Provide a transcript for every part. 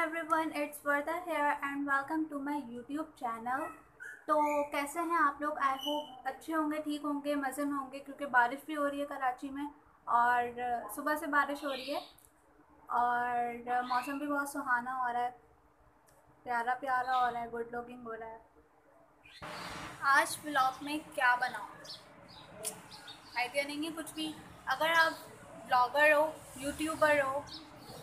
And welcome to my YouTube channel तो कैसे हैं आप लोग? आई होप अच्छे होंगे, ठीक होंगे, मज़े में होंगे, क्योंकि बारिश भी हो रही है कराची में और सुबह से बारिश हो रही है और मौसम भी बहुत सुहाना हो रहा है। प्यारा प्यारा हो रहा है गुड लुकिंग हो रहा है। आज ब्लॉग में क्या बनाऊँ? आइडिया नहीं है कुछ भी। अगर आप ब्लॉगर हो यूट्यूबर हो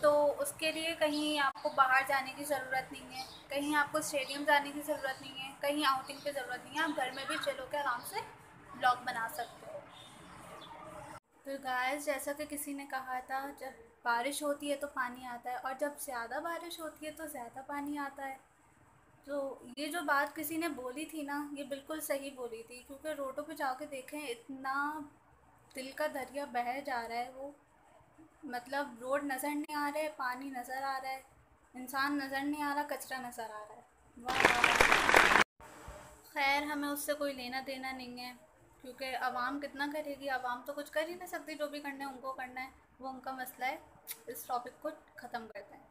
तो उसके लिए कहीं आपको बाहर जाने की ज़रूरत नहीं है, कहीं आपको स्टेडियम जाने की ज़रूरत नहीं है, कहीं आउटिंग की ज़रूरत नहीं है, आप घर में भी चलो के आराम से ब्लॉग बना सकते हो। तो गाइस जैसा कि किसी ने कहा था, जब बारिश होती है तो पानी आता है और जब ज़्यादा बारिश होती है तो ज़्यादा पानी आता है। तो ये जो बात किसी ने बोली थी ना, ये बिल्कुल सही बोली थी, क्योंकि रोडों पे जाके देखें, इतना दिल का दरिया बह जा रहा है वो। मतलब रोड नज़र नहीं आ रहे, पानी नज़र आ रहा है, इंसान नज़र नहीं आ रहा, कचरा नज़र आ रहा है। खैर, हमें उससे कोई लेना देना नहीं है, क्योंकि आवाम कितना करेगी? आवाम तो कुछ कर ही नहीं सकती, जो भी करना है उनको करना है। वो उनका मसला है, इस टॉपिक को ख़त्म करते हैं।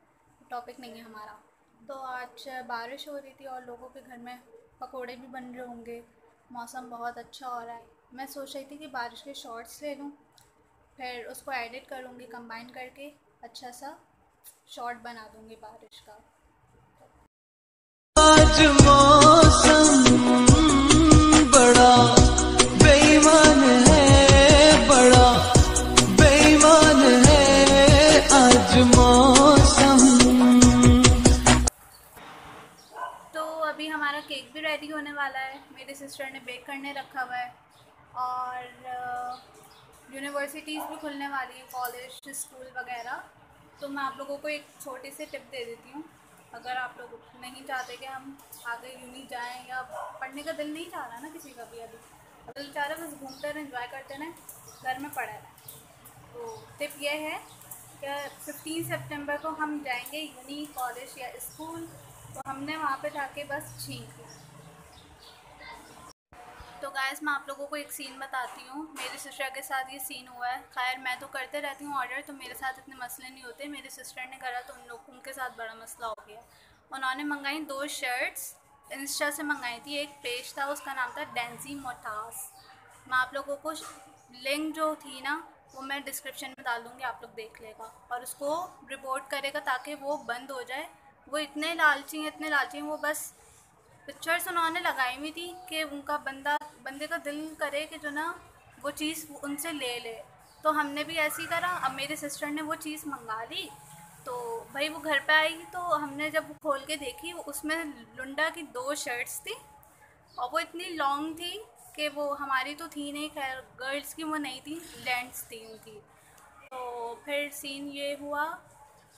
टॉपिक नहीं है हमारा। तो आज बारिश हो रही थी और लोगों के घर में पकोड़े भी बन रहे होंगे। मौसम बहुत अच्छा हो रहा है। मैं सोच रही थी कि बारिश के शॉर्ट्स ले लूँ। फिर उसको एडिट करूँगी कंबाइन करके अच्छा सा शॉर्ट बना दूँगी बारिश का। आज मौसम बड़ा बेईमान है बड़ा बेईमान है आज मौसम। तो अभी हमारा केक भी रेडी होने वाला है मेरे सिस्टर ने बेक करने रखा हुआ है और यूनिवर्सिटीज़ भी खुलने वाली हैं कॉलेज स्कूल वगैरह। तो मैं आप लोगों को एक छोटी सी टिप दे देती हूँ। अगर आप लोग नहीं चाहते कि हम आगे यूनी जाएँ या पढ़ने का दिल नहीं चाह रहा ना किसी का भी अभी। दिल चाह रहा है बस घूमते रहें इन्जॉय करते रहें, घर में पढ़ा रहें। तो टिप ये है कि फिफ्टीन सितंबर को हम जाएँगे यूनी कॉलेज या स्कूल तो हमने वहाँ पे जाके बस छींक लिया। तो गाइस मैं आप लोगों को एक सीन बताती हूँ। मेरे सिस्टर के साथ ये सीन हुआ है। खैर, मैं तो करते रहती हूँ ऑर्डर तो मेरे साथ इतने मसले नहीं होते। मेरे सिस्टर ने करा तो उन लोग, उनके साथ बड़ा मसला हो गया। उन्होंने मंगाई दो शर्ट्स इंस्टा से मंगाई थी, एक पेज था, उसका नाम था डेंजी मोटास मैं आप लोगों को लिंक जो थी ना, वो मैं डिस्क्रिप्शन में डाल दूँगी, आप लोग देख लेगा। और उसको रिपोर्ट करेगा ताकि वो बंद हो जाए। वो इतने लालची हैं, इतने लालची हैं, वो बस पिक्चर्स उन्होंने लगाई हुई थी कि उनका बंदा बंदे का दिल करे कि जो ना, वो चीज़ उनसे ले ले। तो हमने भी ऐसे करा अब मेरे सिस्टर ने वो चीज़ मंगा ली। तो भाई वो घर पे आई तो हमने जब खोल के देखी, उसमें लुंडा की दो शर्ट्स थी और वो इतनी लॉन्ग थी कि वो हमारी तो थी नहीं, खैर गर्ल्स की वो नहीं थी लेंथ्स थी। उनकी तो फिर सीन ये हुआ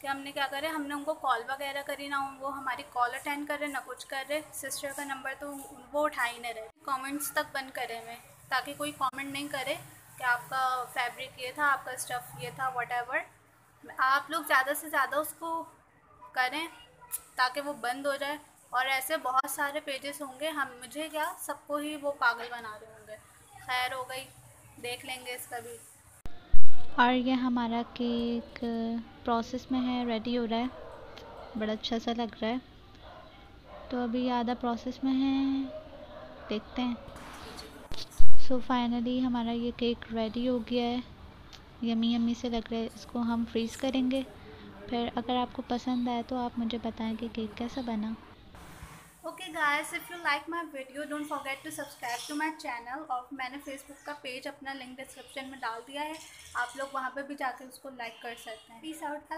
कि हमने क्या करे, हमने उनको कॉल वगैरह करी, ना वो हमारी कॉल अटेंड कर रहे, ना कुछ कर रहे सिस्टर का नंबर तो वो उठा ही नहीं रहे। कमेंट्स तक बंद करे मैं ताकि कोई कमेंट नहीं करे कि आपका फैब्रिक ये था, आपका स्टफ़ ये था वट आप लोग ज़्यादा से ज़्यादा उसको करें, ताकि वो बंद हो जाए। और ऐसे बहुत सारे पेजेस होंगे, हम, मुझे क्या, सबको ही वो पागल बना रहे होंगे। खैर, हो गई। देख लेंगे इसका भी। और ये हमारा केक प्रोसेस में है रेडी हो रहा है। बड़ा अच्छा सा लग रहा है। तो अभी आधा प्रोसेस में है। देखते हैं। सो so फाइनली हमारा ये केक रेडी हो गया है। यमी यमी से लग रहा है, इसको हम फ्रीज़ करेंगे। फिर अगर आपको पसंद आए तो आप मुझे बताएँ कि केक कैसा बना। Okay guys if you like my video don't forget to subscribe to my channel और मैंने फेसबुक का पेज अपना लिंक डिस्क्रिप्शन में डाल दिया है। आप लोग वहाँ पे भी जाकर उसको लाइक कर सकते हैं। Peace out